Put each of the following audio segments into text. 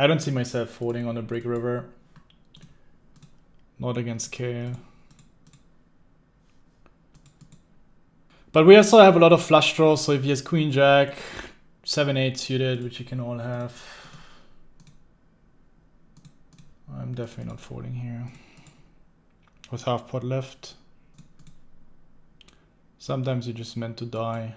I don't see myself folding on a brick river. Not against Kahle. But we also have a lot of flush draws, so if he has Queen Jack, 7-8 suited, which you can all have. I'm definitely not folding here. With half pot left. Sometimes you're just meant to die.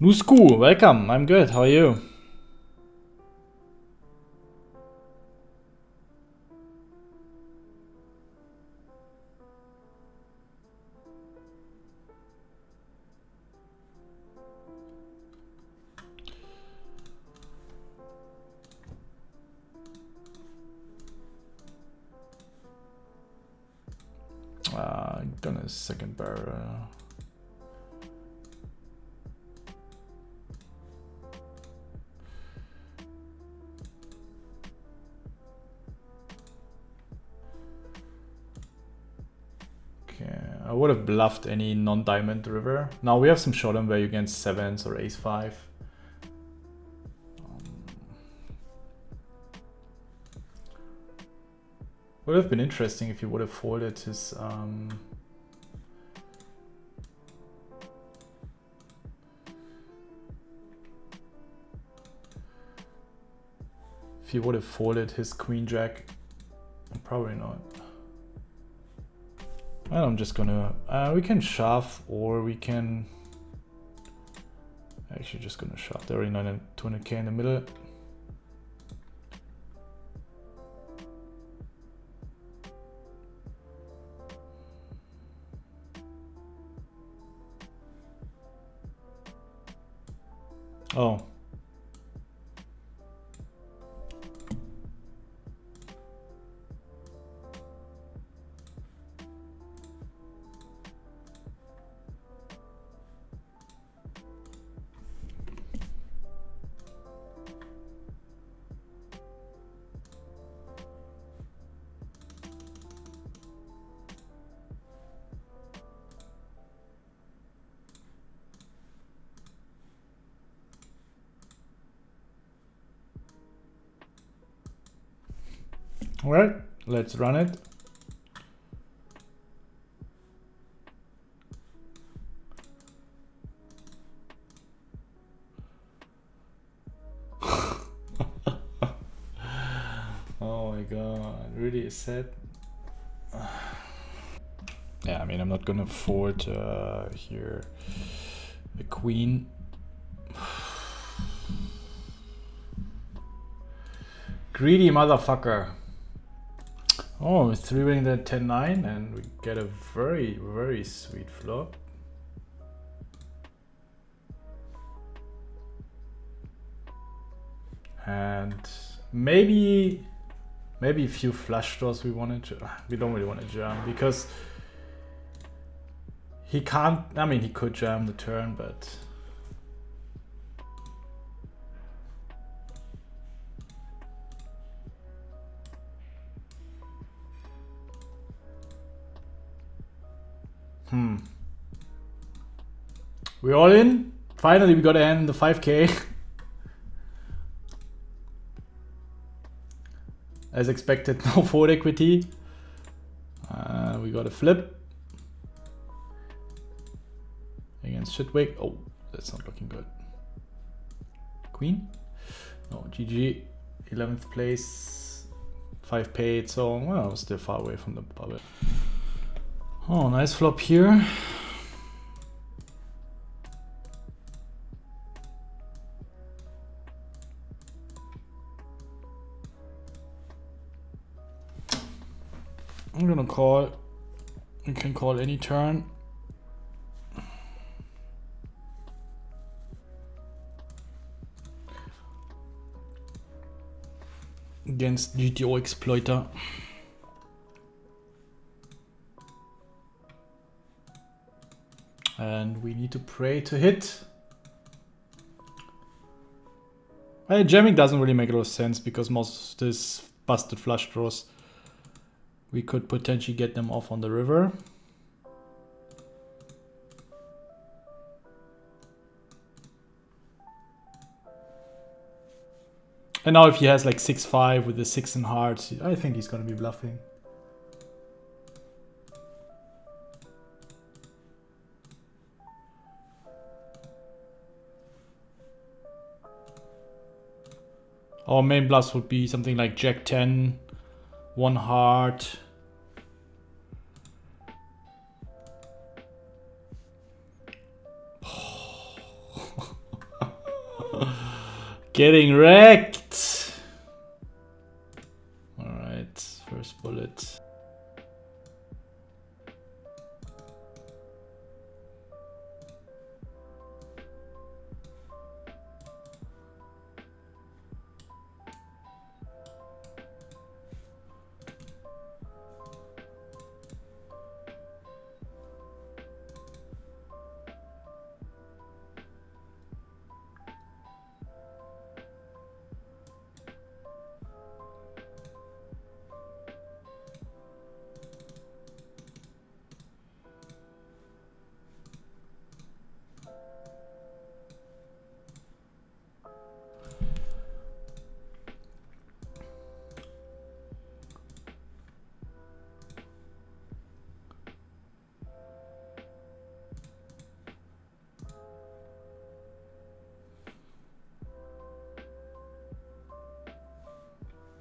Nusku, welcome. I'm good. How are you? Uh, gonna second barrel. Bluffed any non-diamond river. Now we have some showdown where you get sevens or ace five. Um, would have been interesting if he would have folded his um, if he would have folded his queen jack probably not and I'm just gonna, uh, we can shove or we can, actually just gonna shove. There already 200k in the middle. Oh, All right, let's run it. oh my god, really set. yeah, I mean, I'm not gonna afford uh, here a queen. Greedy motherfucker. Oh, we're three winning the 10-9 and we get a very, very sweet flop. And maybe, maybe a few flush draws we wanted to, we don't really want to jam because he can't, I mean, he could jam the turn, but Hmm. We're all in. Finally, we got to end the 5k. As expected, no forward equity. Uh, we got a flip. Against Shitwick. Oh, that's not looking good. Queen? No, GG. 11th place. 5 paid, so well, still far away from the bubble. Oh, nice flop here. I'm gonna call. You can call any turn. Against GTO exploiter. And we need to pray to hit. Uh, jamming doesn't really make a lot of sense because most of this busted flush draws we could potentially get them off on the river. And now if he has like 6-5 with the 6 in hearts, I think he's gonna be bluffing. Our main bluffs would be something like Jack 10, one heart. Getting wrecked.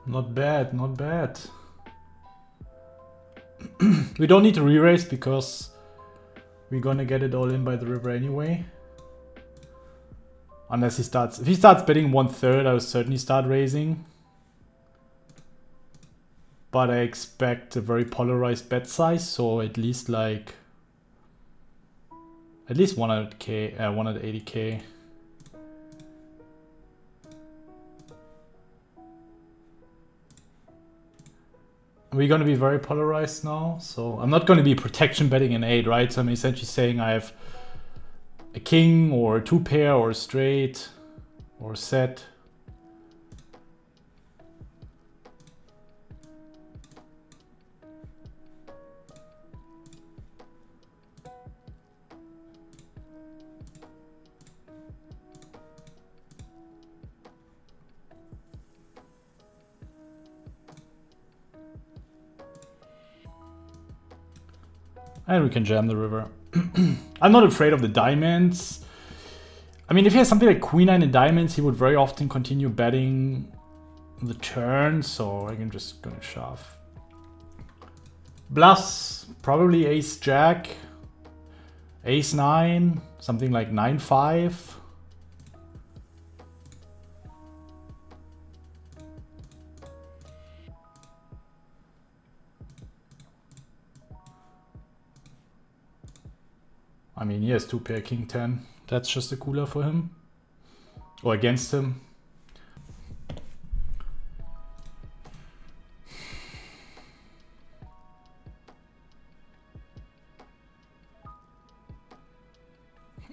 Not bad, not bad. we don't need to re-raise because we're gonna get it all in by the river anyway. Unless he starts... If he starts betting one third, I will certainly start raising. But I expect a very polarized bet size, so at least like... At least 100k, uh, 180k. We're going to be very polarized now. So I'm not going to be protection betting an 8, right? So I'm essentially saying I have a king or a two pair or a straight or a set. And we can jam the river. I'm not afraid of the diamonds. I mean, if he has something like queen nine and diamonds, he would very often continue betting the turn, so I'm just gonna shove. Bluffs, probably ace jack, ace nine, something like nine five. Mean, he has two pair king 10. That's just a cooler for him. Or against him.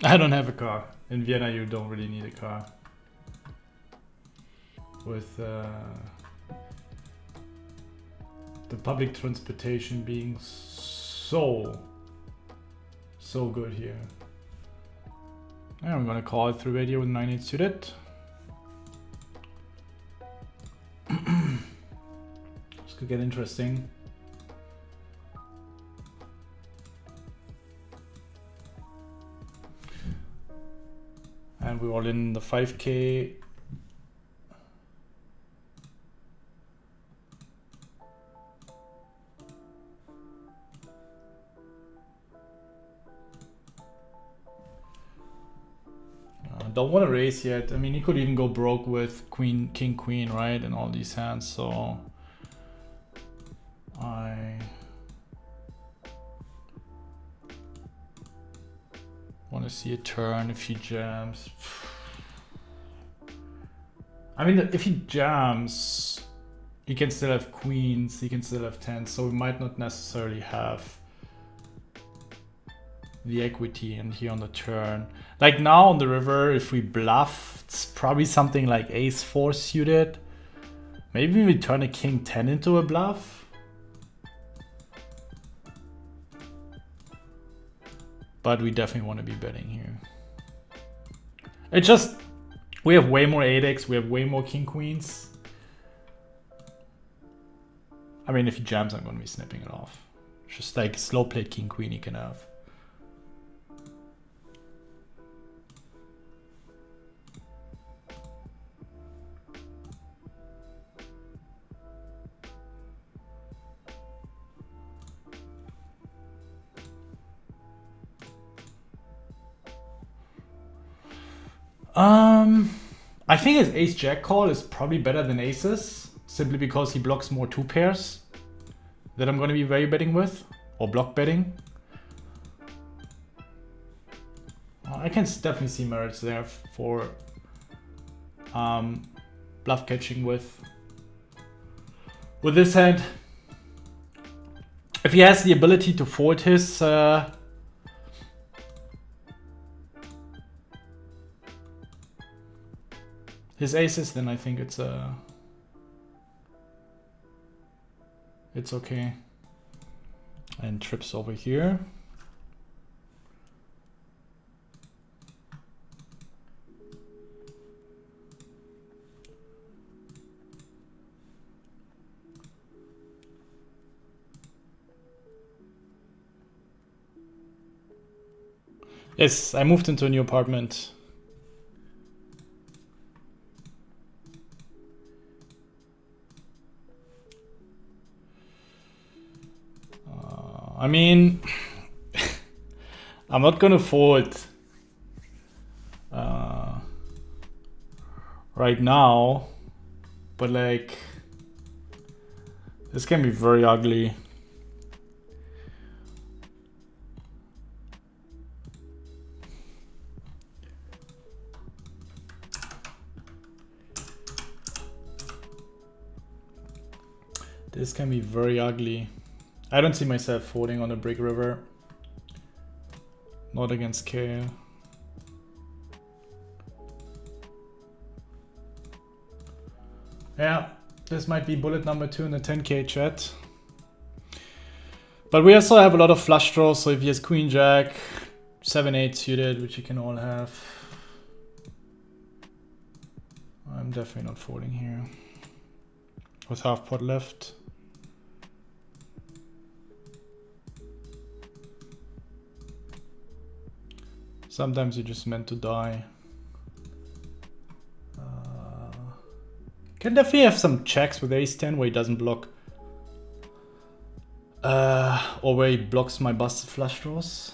I don't have a car. In Vienna you don't really need a car. With uh, the public transportation being so so good here. And I'm gonna call it through radio with 9 8 suited. this could get interesting. And we're all in the 5k don't want to raise yet. I mean, he could even go broke with queen, king, queen, right? And all these hands. So I want to see a turn if he jams. I mean, if he jams, he can still have queens, he can still have tens, so we might not necessarily have the equity and here on the turn. Like now on the river, if we bluff, it's probably something like ace four suited. Maybe we turn a king 10 into a bluff. But we definitely want to be betting here. It just, we have way more 8x, we have way more king queens. I mean, if he jams, I'm going to be snipping it off. Just like slow play king queen he can have. Um, I think his ace jack call is probably better than aces, simply because he blocks more two pairs that I'm going to be very betting with, or block betting. I can definitely see merits there for um, bluff catching with with this hand. If he has the ability to fold his uh, his aces, then I think it's uh it's okay. And trips over here. Yes, I moved into a new apartment. I mean, I'm not gonna fold uh, right now, but like, this can be very ugly. This can be very ugly. I don't see myself folding on a Brick River. Not against K. Yeah, this might be bullet number two in the 10k chat. But we also have a lot of flush draws, so if he has Queen Jack, 7-8 suited, which you can all have. I'm definitely not folding here. With half pot left. Sometimes you're just meant to die. Uh, can definitely have some checks with ace 10 where he doesn't block. Uh, or where he blocks my busted flush draws.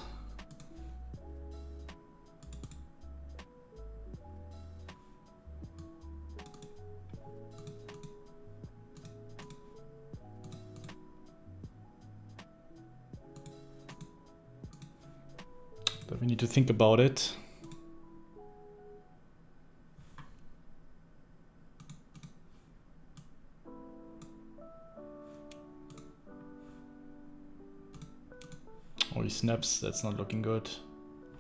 We need to think about it. Oh, he snaps. That's not looking good.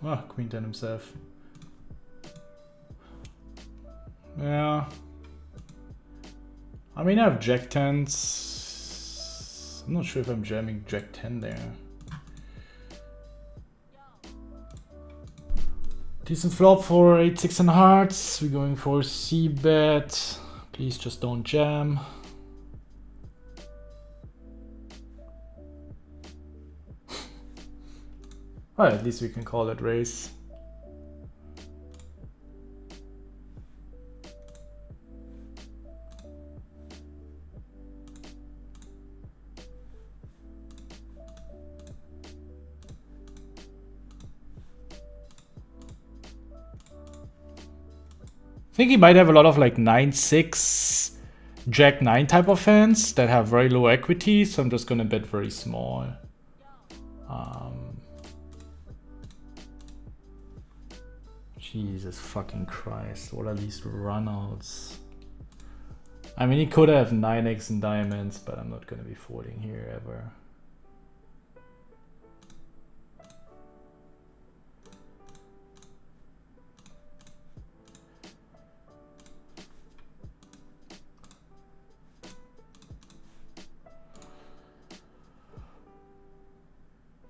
Ah, Queen 10 himself. Yeah. I mean, I have Jack 10s. I'm not sure if I'm jamming Jack 10 there. Decent flop for 8-6 and hearts. We're going for C-bet. Please just don't jam. well, at least we can call it race. He might have a lot of like 9-6, Jack 9 type of fans that have very low equity, so I'm just gonna bet very small. Um, Jesus fucking Christ, what are these runouts? I mean, he could have 9x and diamonds, but I'm not gonna be folding here ever.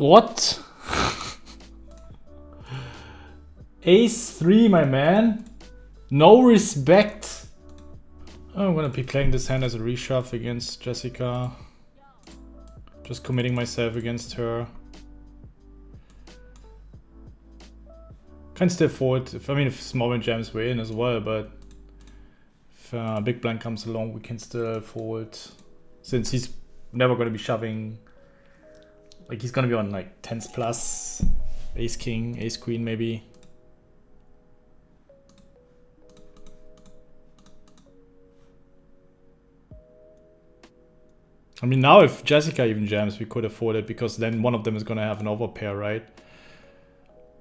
What? Ace 3, my man. No respect. Oh, I'm gonna be playing this hand as a reshove against Jessica. Just committing myself against her. Can still fold. If, I mean, if small blind jams we in as well, but if uh, big blind comes along, we can still fold. Since he's never going to be shoving. Like, he's to be on like 10s plus. Ace king, ace queen maybe. I mean, now if Jessica even jams, we could afford it because then one of them is going to have an overpair, right?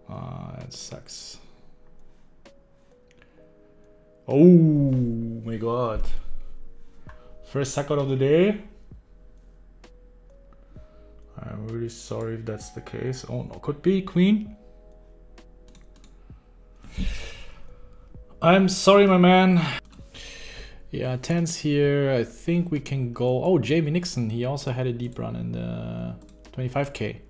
Ah, uh, that sucks. Oh my god. First suck out of the day. Really sorry if that's the case. Oh no, could be queen. I'm sorry, my man. Yeah, 10's here. I think we can go... Oh, Jamie Nixon. He also had a deep run in the 25k.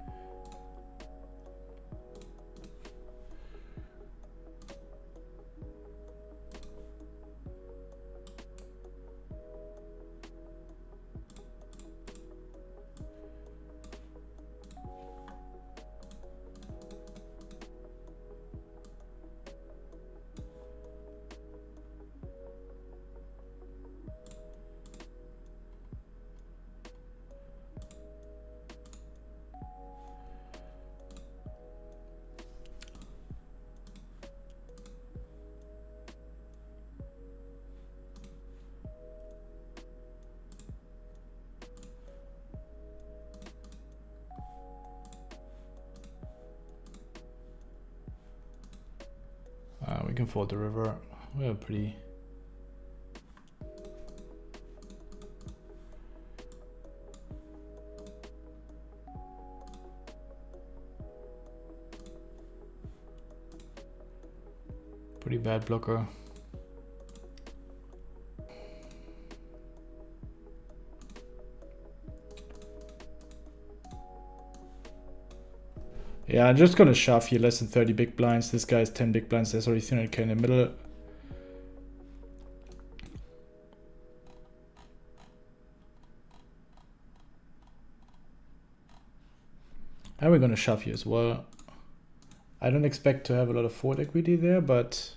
For the river. We are pretty pretty bad blocker. Yeah, I'm just gonna shove here less than 30 big blinds. This guy's 10 big blinds. There's already 300k in the middle. And we're gonna shove here as well. I don't expect to have a lot of forward equity there, but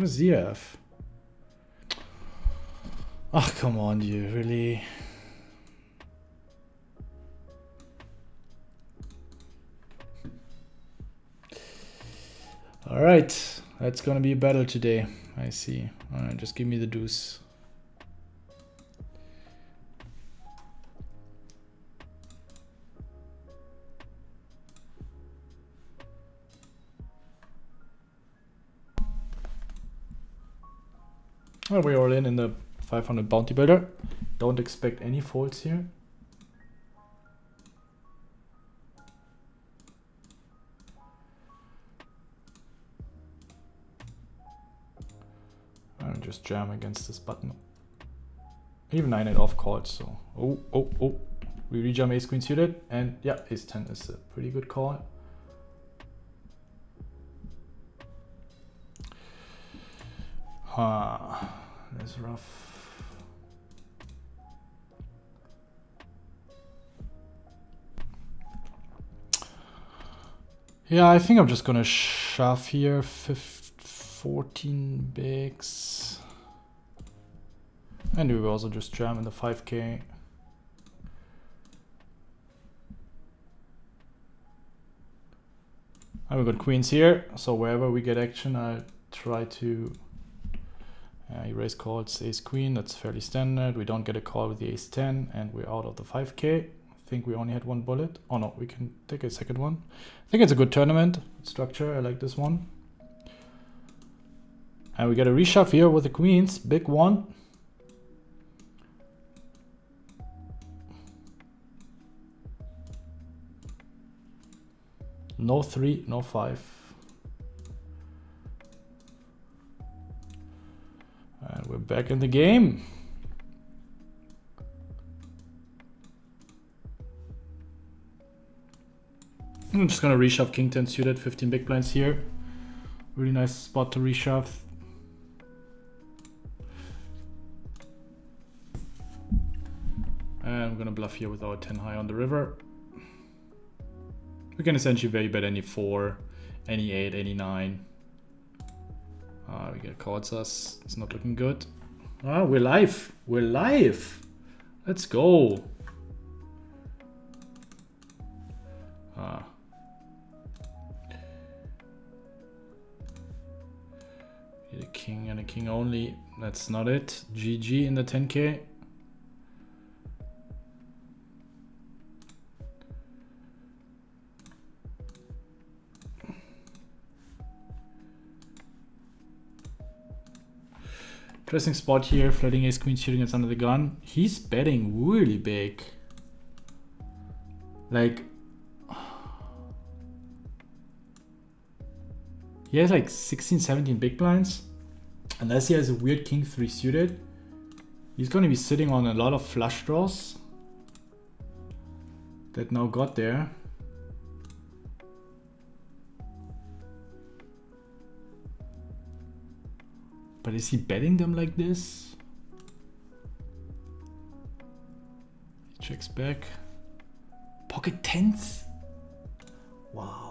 What he have? Oh, come on, you really... Alright, that's gonna be a battle today. I see. Alright, just give me the deuce. Well, we're all in in the 500 bounty builder. Don't expect any folds here. And just jam against this button. Even 9 8 off called, so. Oh, oh, oh. We rejam ace queen suited, and yeah, ace 10 is a pretty good call. Huh. That's rough. Yeah, I think I'm just gonna shove here 15, 14 bigs. And we also just jam in the 5k. And we got queens here, so wherever we get action, I try to uh, erase calls ace queen, that's fairly standard. We don't get a call with the ace 10 and we're out of the 5k. I think we only had one bullet. Oh no, we can take a second one. I think it's a good tournament structure. I like this one. And we get a reshove here with the queens, big one. No three, no five. Back in the game. I'm just gonna reshove king 10 suited, 15 big blinds here. Really nice spot to reshove. And I'm gonna bluff here with our 10 high on the river. We can essentially value bet any 4, any 8, any 9. Uh, we get cards us. It's not looking good. Ah, we're live. We're live. Let's go. Ah. a king and a king only. That's not it. GG in the 10k. Interesting spot here, flooding ace queen shooting us under the gun. He's betting really big. Like he has like 16, 17 big blinds. Unless he has a weird king 3 suited. He's going to be sitting on a lot of flush draws. That now got there. But is he betting them like this? He checks back. Pocket tens? Wow.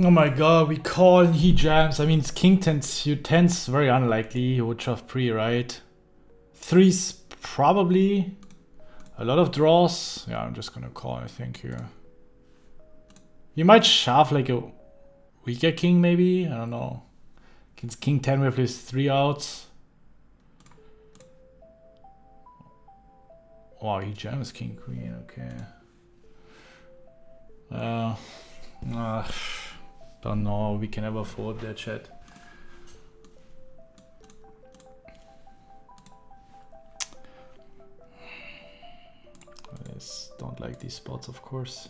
Oh my god, we call he jams. I mean, it's king 10 suit 10's very unlikely. He would shove pre, right? Threes probably. A lot of draws. Yeah, I'm just gonna call, I think, here. You might shove like a weaker king, maybe? I don't know. Against king 10 with his three outs. Wow, he jams king queen, okay. Uh, uh don't know we can ever afford that chat. Don't like these spots, of course.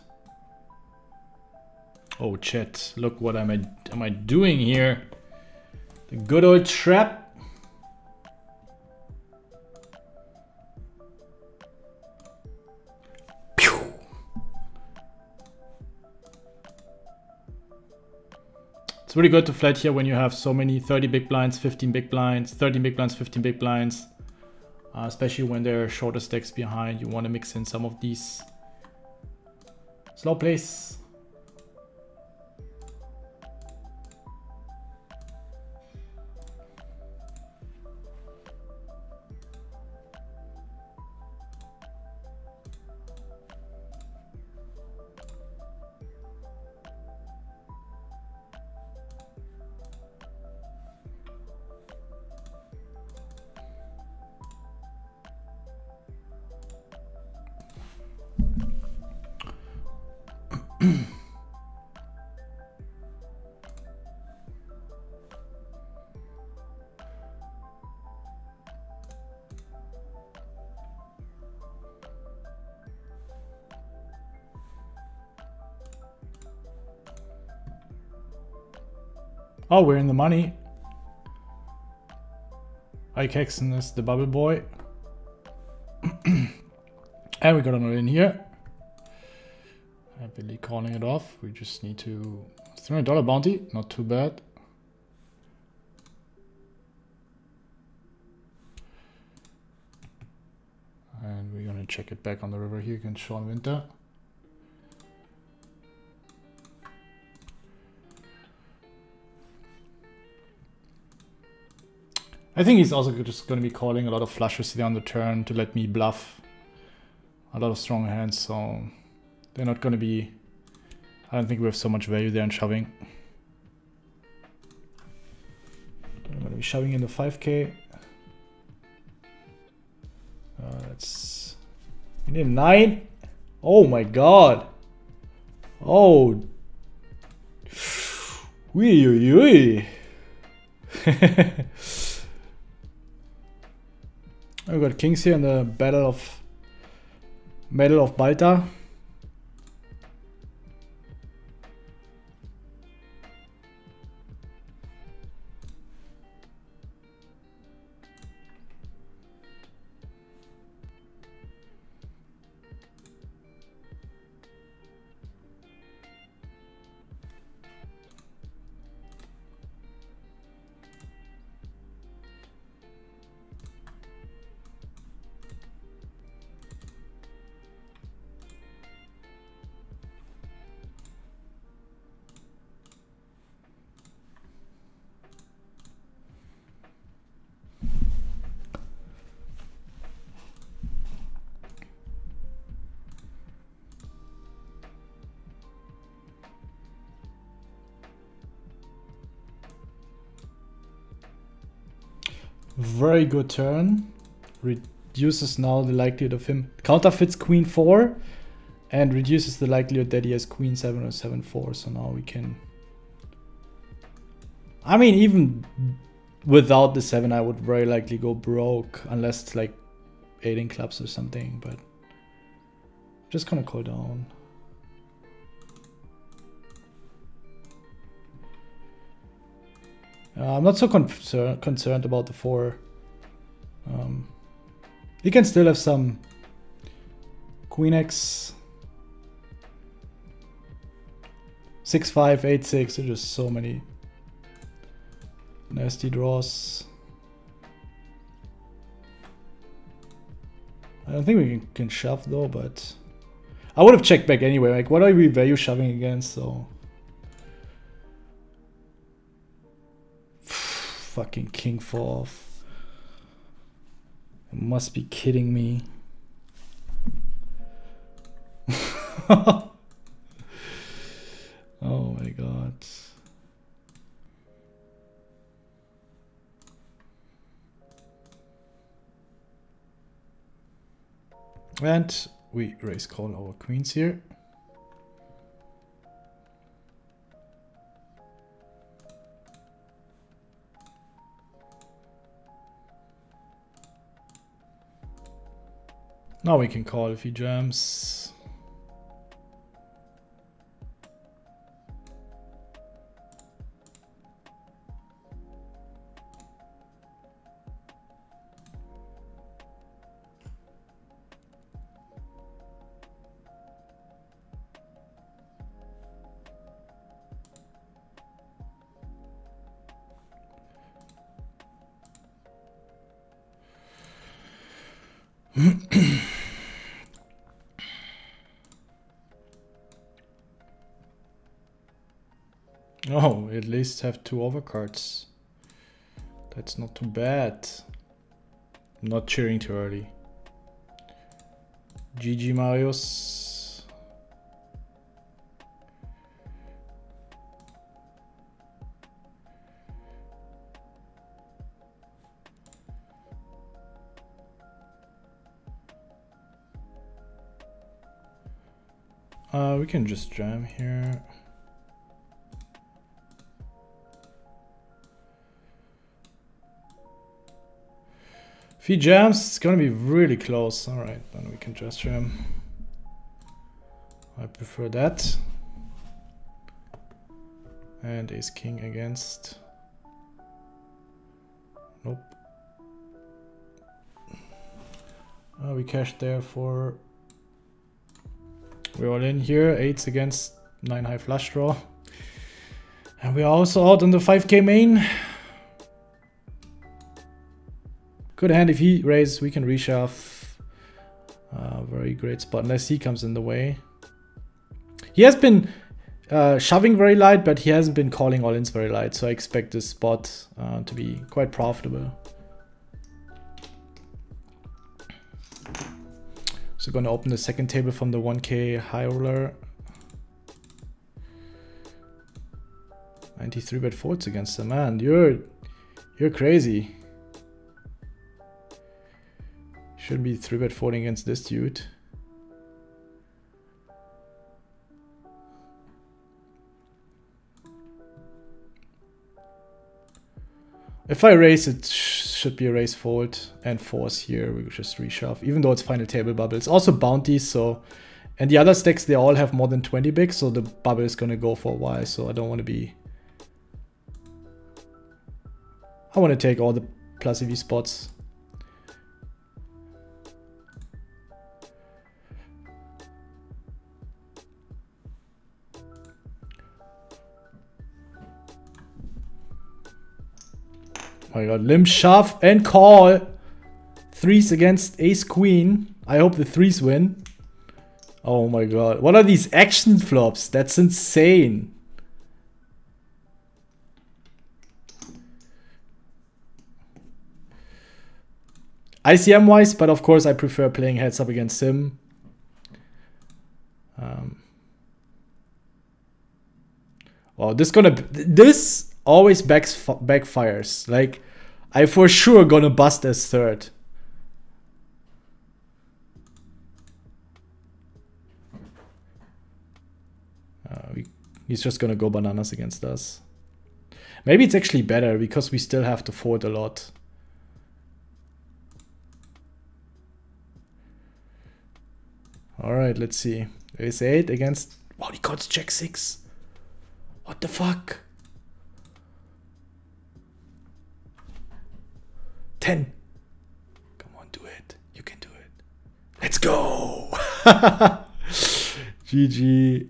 Oh, chat, look what am I, am I doing here? The good old trap. Really good to flat here when you have so many 30 big blinds, 15 big blinds, 13 big blinds, 15 big blinds. Uh, especially when there are shorter stacks behind, you want to mix in some of these slow plays. Oh, we're in the money. Ike Haxton is the bubble boy. and we got another in here. Calling it off. We just need to... $300 bounty, not too bad. And we're gonna check it back on the river here against Sean Winter. I think he's also just going to be calling a lot of flushes on the turn to let me bluff a lot of strong hands, so they're not going to be... I don't think we have so much value there in shoving. I'm to be shoving in the 5k. Uh, that's... We need 9? Oh my god! Oh! Wee wee wee! We got kings here in the Battle of Medal of Balta. Good turn. Reduces now the likelihood of him. Counterfeits queen 4 and reduces the likelihood that he has queen 7 or 7 4. So now we can... I mean, even without the 7, I would very likely go broke. Unless it's like 8 in clubs or something. But just gonna call down. Uh, I'm not so concern concerned about the four. Um, he can still have some Queen X. 6 5, 8 6. There's just so many nasty draws. I don't think we can, can shove though, but I would have checked back anyway. Like, what are we value shoving against? So. fucking king fourth. Must be kidding me. oh my god. And we raise call our queens here. Now we can call if he jams. Have two overcards. That's not too bad. I'm not cheering too early. GG Marius. Uh, we can just jam here. He jams, it's gonna be really close. Alright, then we can just jam. I prefer that. And ace king against. Nope. Uh, we cashed there for we're all in here, 8s against 9 high flush draw. And we're also out on the 5k main. Good hand if he raises, we can reshove. Uh, very great spot, unless he comes in the way. He has been uh, shoving very light, but he hasn't been calling all-ins very light, so I expect this spot uh, to be quite profitable. So gonna open the second table from the 1k high roller. 93 bet forts against the man. You're you're crazy. Shouldn't be 3 bet forting against this dude. If I raise it should be a raise fold and force here. We just reshove, even though it's final table bubble. It's also bounties, so... And the other stacks, they all have more than 20 bigs, so the bubble is gonna go for a while, so I don't want to be... I want to take all the plus EV spots. My god, limp shove and call. Threes against ace queen. I hope the threes win. Oh my god. What are these action flops? That's insane. ICM wise, but of course I prefer playing heads up against him. Um, well, this gonna this always backs backfires. Like I for sure gonna bust as third. Uh, he's just gonna go bananas against us. Maybe it's actually better because we still have to fold a lot. Alright, let's see. Ace 8 against... Wow, he got check 6. What the fuck? 10. Come on, do it. You can do it. Let's go. GG.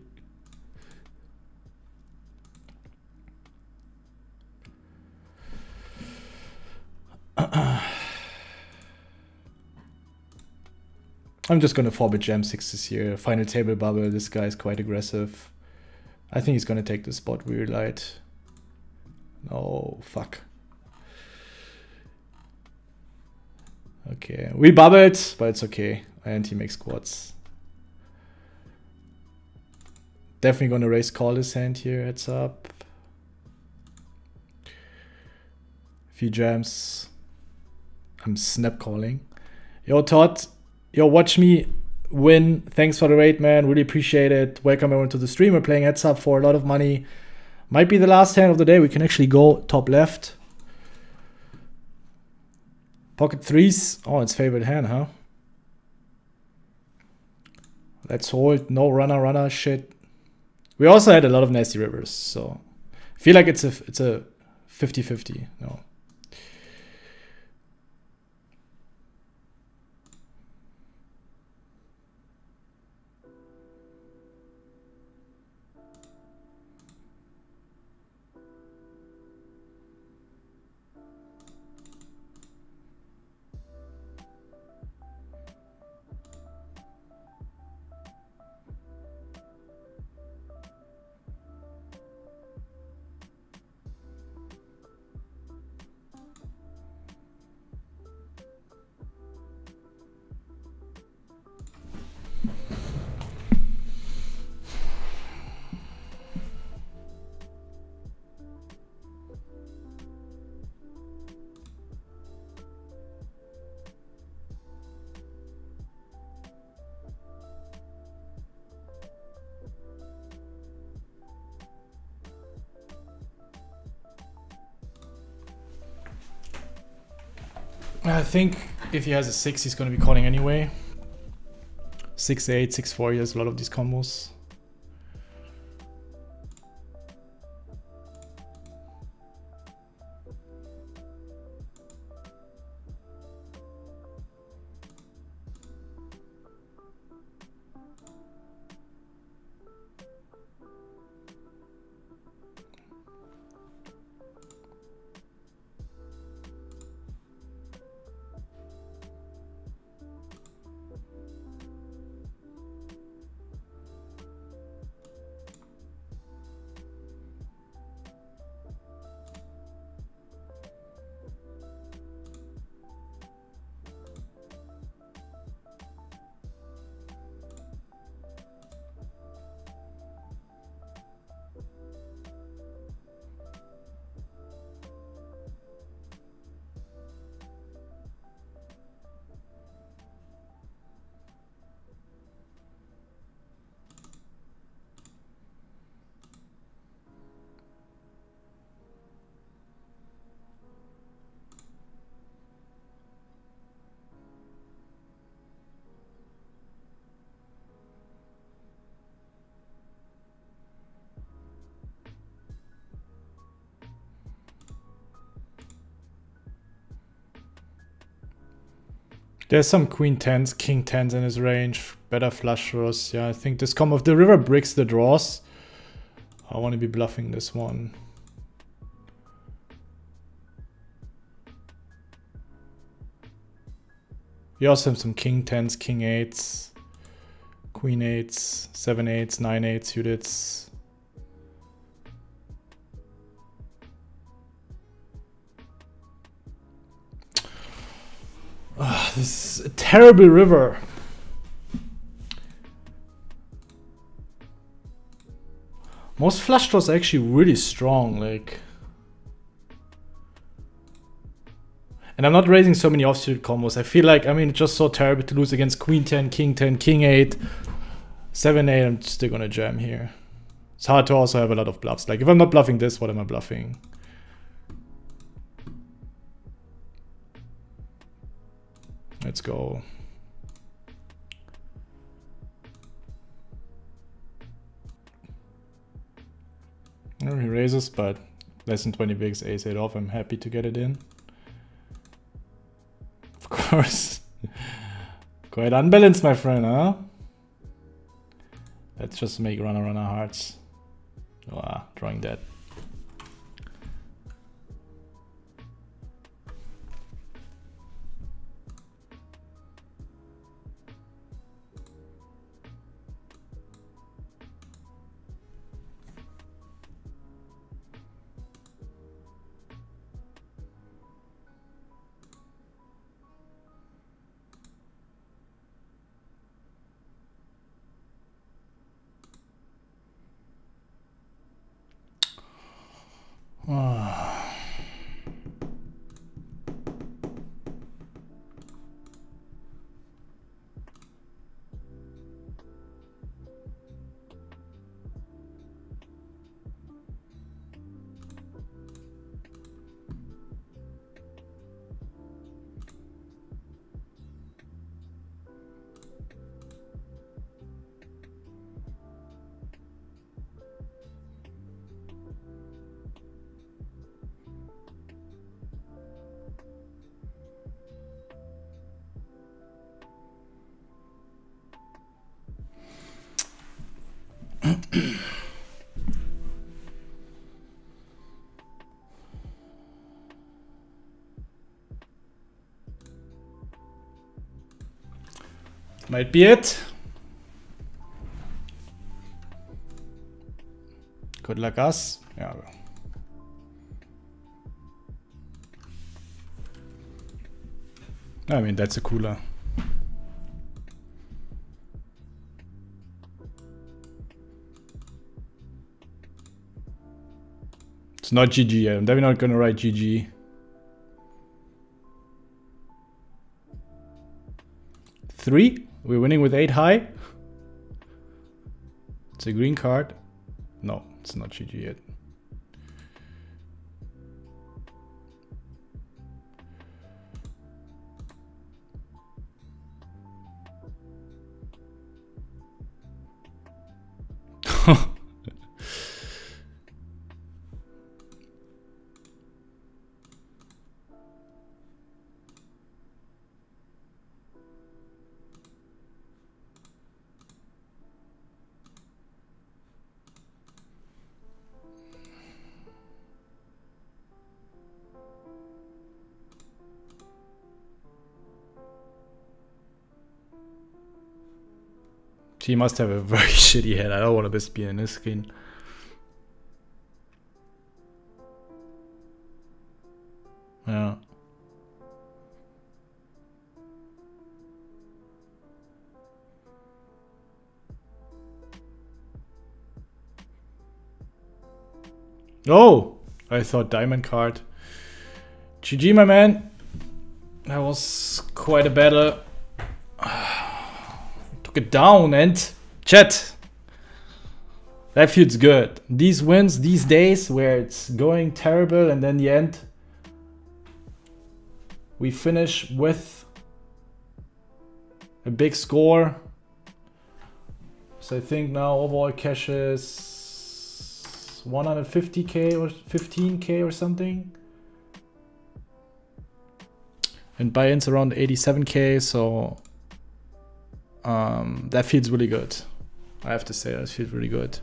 I'm just gonna 4-bet jam 6s here. Final table bubble. This guy is quite aggressive. I think he's gonna take the spot really light. No, fuck. Okay, we bubbled, but it's okay. And he makes quads. Definitely gonna raise call his hand here, heads up. Few jams. I'm snap calling. Yo, Todd. Yo, watch me win. Thanks for the raid, man. Really appreciate it. Welcome everyone to the stream. We're playing heads up for a lot of money. Might be the last hand of the day. We can actually go top left. Pocket threes. Oh, it's favorite hand, huh? Let's hold. No runner, runner shit. We also had a lot of nasty rivers, so I feel like it's a it's a 50-50. No. I think if he has a 6, he's going to be calling anyway. 6-8, 6-4, he has a lot of these combos. There's some queen 10s, king 10s in his range, better flush draws. Yeah, I think this combo of the river breaks the draws. I want to be bluffing this one. You also have some king 10s, king 8s, queen 8s, 7 8s, 9 8s suited. This terrible river. Most flush draws are actually really strong, like... And I'm not raising so many offsuit combos. I feel like, I mean, it's just so terrible to lose against Queen 10, King 10, King 8, 7, 8. I'm still gonna jam here. It's hard to also have a lot of bluffs. Like, if I'm not bluffing this, what am I bluffing? Let's go. He raises, but less than 20 bigs, ace 8 off. I'm happy to get it in. Of course. Quite unbalanced, my friend, huh? Let's just make runner runner hearts. Wow, drawing that. Oh. Might be it. Good luck us. Yeah. I mean, that's a cooler. It's not GG. I'm definitely not gonna write GG. Three? We're winning with 8 high. It's a green card. No, it's not GG yet. She must have a very shitty head. I don't want to be in this skin. Yeah. Oh, I thought diamond card. GG, my man. That was quite a battle. It down and chat. That feels good. These wins, these days where it's going terrible and then the end, we finish with a big score. So I think now overall cash is 150k or 15k or something. And buy-ins around 87k, so um, that feels really good. I have to say that feels really good.